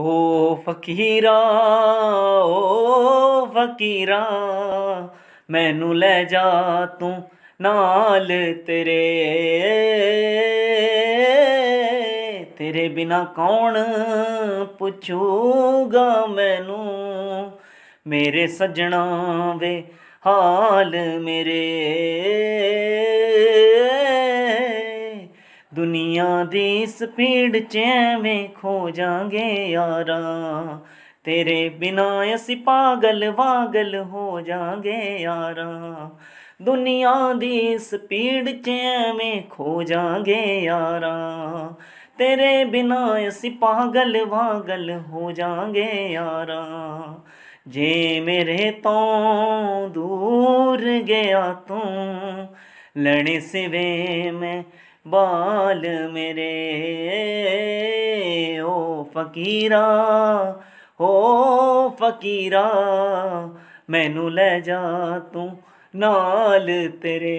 ਓ ਫਕੀਰਾ ਓ ਫਕੀਰਾ, ਮੈਨੂੰ ਲੈ ਜਾ ਤੂੰ ਨਾਲ ਤੇਰੇ। ਤੇਰੇ ਬਿਨਾ ਕੌਣ ਪੁੱਛੂਗਾ ਮੈਨੂੰ? ਮੇਰੇ ਸੱਜਣਾ ਵੇ ਹਾਲ ਮੇਰੇ। ਦੁਨੀਆ ਦੀ ਸਪੀਡ ਚ ਐਵੇਂ ਖੋ ਜਾਾਂਗੇ ਯਾਰਾ। ਤੇਰੇ ਬਿਨਾ ਅਸੀਂ ਪਾਗਲ ਵਾਗਲ ਹੋ ਜਾਾਂਗੇ ਯਾਰਾ। ਦੁਨੀਆ ਦੀ ਸਪੀਡ ਚ ਐਵੇਂ ਖੋ ਜਾਾਂਗੇ ਯਾਰਾ। ਤੇਰੇ ਬਿਨਾ ਅਸੀਂ ਪਾਗਲ ਵਾਗਲ ਹੋ ਜਾਾਂਗੇ ਯਾਰਾ। ਜੇ ਮੇਰੇ ਤੋਂ ਦੂਰ ਗਿਆ ਤੂੰ ਲੜੇ ਸਿਵੇ ਮੈਂ ਬਾਲ ਮੇਰੇ ਓ ਫਕੀਰਾ ਹੋ ਫਕੀਰਾ ਮੈਨੂੰ ਲੈ ਜਾ ਤੂੰ ਨਾਲ ਤੇਰੇ।